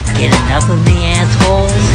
can't get enough of me, asshole.